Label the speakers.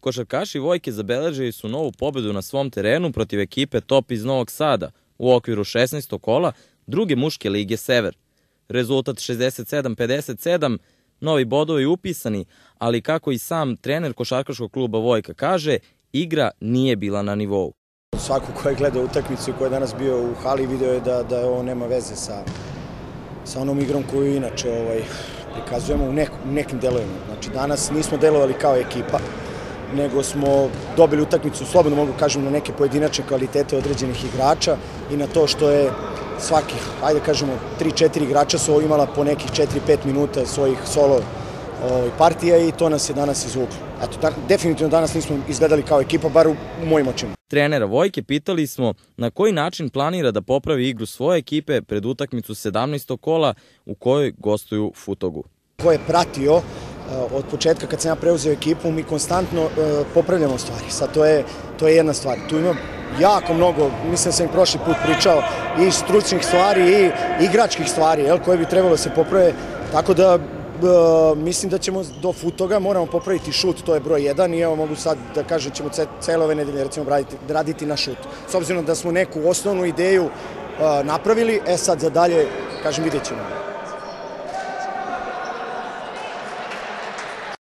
Speaker 1: Košarkaši Vojke zabeležili su novu pobedu na svom terenu protiv ekipe Top iz Novog Sada u okviru 16. kola druge muške lige Sever. Rezultat 67-57, novi bodovi upisani, ali kako i sam trener košarkaškog kluba Vojka kaže, igra nije bila na nivou.
Speaker 2: Svako ko je gledao utakmicu ko je danas bio u hali video je da, da ovo nema veze sa, sa onom igrom koju inače ovaj, prikazujemo u, nek, u nekim delovima. Znači danas nismo delovali kao ekipa, nego smo dobili utakmicu, slobodno mogu kažem, na neke pojedinačne kvalitete određenih igrača i na to što je svaki, ajde kažemo, 3-4 igrača su imala po nekih 4-5 minuta svojih solo ovaj, partija i to nas je danas izvuklo. Eto, da, definitivno danas nismo izgledali kao ekipa, bar u, u mojim očima.
Speaker 1: Trenera Vojke pitali smo na koji način planira da popravi igru svoje ekipe pred utakmicu 17. kola u kojoj gostuju Futogu.
Speaker 2: Ko je pratio od početka kad sam ja preuzeo ekipu, mi konstantno uh, popravljamo stvari. Sad to je, to je jedna stvar. Tu ima jako mnogo, mislim da sam i prošli put pričao, i stručnih stvari i igračkih stvari, jel, koje bi trebalo da se poprave. Tako da uh, mislim da ćemo do futoga, moramo popraviti šut, to je broj 1 i evo mogu sad da kažem ćemo cele ove nedelje recimo raditi, raditi na šut. S obzirom da smo neku osnovnu ideju uh, napravili, e sad za dalje, kažem, vidjet ćemo.